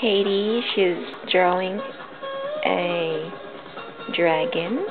Katie. She's drawing a dragon.